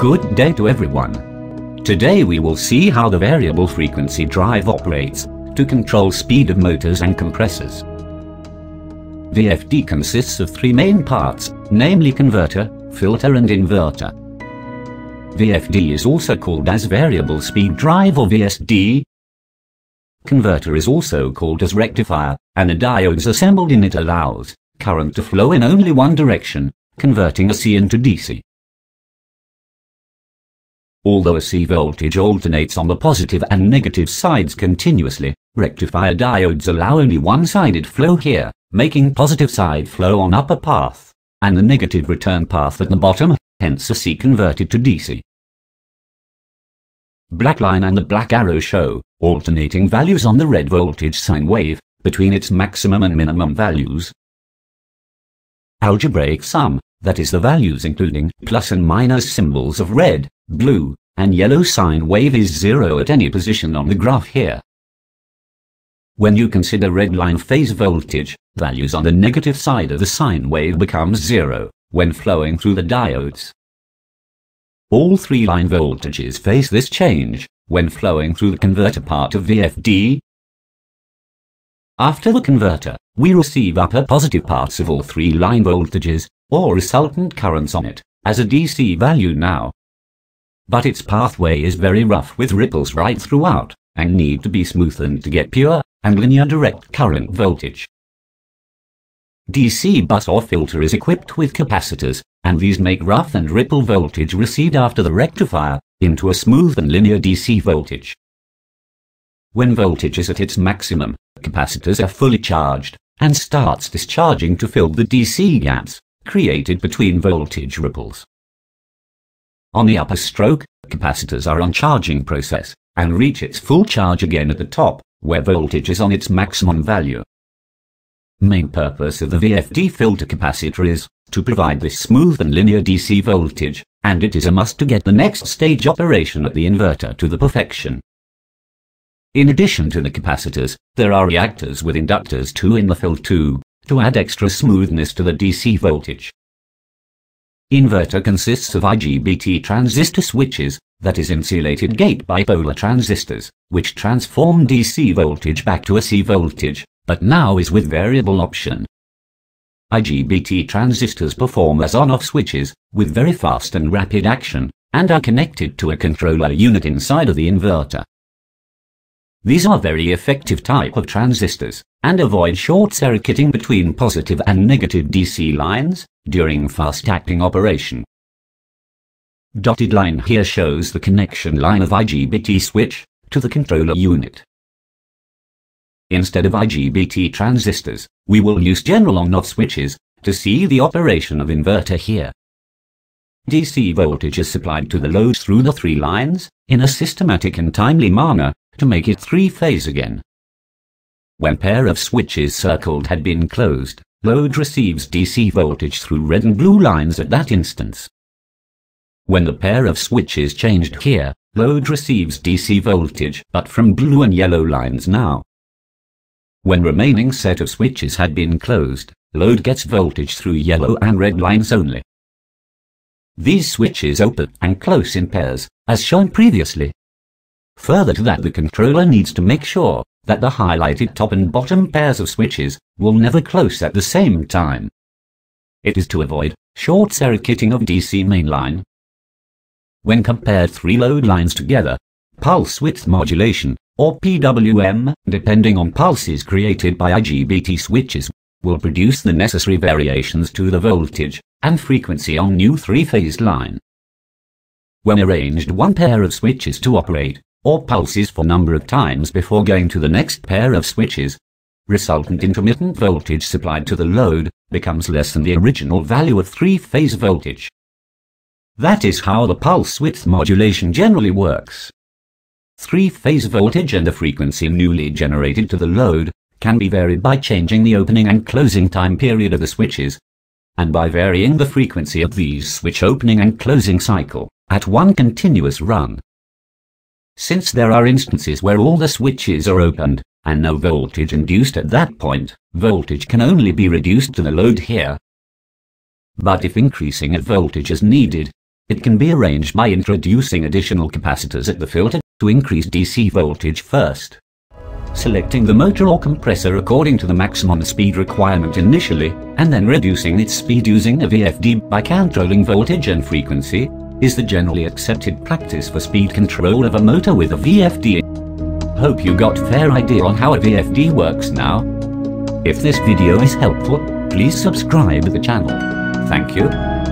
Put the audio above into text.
Good day to everyone. Today we will see how the variable frequency drive operates to control speed of motors and compressors. VFD consists of three main parts, namely converter, filter and inverter. VFD is also called as variable speed drive or VSD. Converter is also called as rectifier, and the diodes assembled in it allows current to flow in only one direction, converting AC into DC. Although AC voltage alternates on the positive and negative sides continuously, rectifier diodes allow only one-sided flow here, making positive side flow on upper path, and the negative return path at the bottom, hence AC converted to DC. Black line and the black arrow show alternating values on the red voltage sine wave between its maximum and minimum values. Algebraic sum, that is the values including plus and minus symbols of red, blue, and yellow sine wave is zero at any position on the graph here. When you consider red line phase voltage, values on the negative side of the sine wave becomes zero when flowing through the diodes. All three line voltages face this change when flowing through the converter part of VFD. After the converter, we receive upper positive parts of all three line voltages, or resultant currents on it, as a DC value now but its pathway is very rough with ripples right throughout, and need to be smoothened to get pure and linear direct current voltage. DC bus or filter is equipped with capacitors, and these make rough and ripple voltage received after the rectifier into a smooth and linear DC voltage. When voltage is at its maximum, capacitors are fully charged, and starts discharging to fill the DC gaps created between voltage ripples. On the upper stroke, capacitors are on charging process, and reach its full charge again at the top, where voltage is on its maximum value. Main purpose of the VFD filter capacitor is to provide this smooth and linear DC voltage, and it is a must to get the next stage operation at the inverter to the perfection. In addition to the capacitors, there are reactors with inductors too in the filter, to add extra smoothness to the DC voltage. Inverter consists of IGBT transistor switches, that is insulated gate bipolar transistors, which transform DC voltage back to AC voltage, but now is with variable option. IGBT transistors perform as on-off switches, with very fast and rapid action, and are connected to a controller unit inside of the inverter. These are very effective type of transistors, and avoid short-circuiting between positive and negative DC lines during fast-acting operation. Dotted line here shows the connection line of IGBT switch to the controller unit. Instead of IGBT transistors, we will use general on-off switches to see the operation of inverter here. DC voltage is supplied to the load through the three lines in a systematic and timely manner to make it three-phase again. When pair of switches circled had been closed, load receives DC voltage through red and blue lines at that instance. When the pair of switches changed here, load receives DC voltage but from blue and yellow lines now. When remaining set of switches had been closed, load gets voltage through yellow and red lines only. These switches open and close in pairs, as shown previously. Further to that the controller needs to make sure that the highlighted top and bottom pairs of switches will never close at the same time. It is to avoid short-circuiting of DC mainline. When compared three load lines together, pulse width modulation, or PWM, depending on pulses created by IGBT switches, will produce the necessary variations to the voltage and frequency on new three-phase line. When arranged one pair of switches to operate, or pulses for number of times before going to the next pair of switches, resultant intermittent voltage supplied to the load becomes less than the original value of three-phase voltage. That is how the pulse width modulation generally works. Three-phase voltage and the frequency newly generated to the load can be varied by changing the opening and closing time period of the switches, and by varying the frequency of these switch opening and closing cycle at one continuous run. Since there are instances where all the switches are opened, and no voltage induced at that point, voltage can only be reduced to the load here. But if increasing a voltage is needed, It can be arranged by introducing additional capacitors at the filter to increase DC voltage first. Selecting the motor or compressor according to the maximum speed requirement initially, and then reducing its speed using a VFD by controlling voltage and frequency, is the generally accepted practice for speed control of a motor with a VFD. Hope you got fair idea on how a VFD works now. If this video is helpful, please subscribe the channel. Thank you.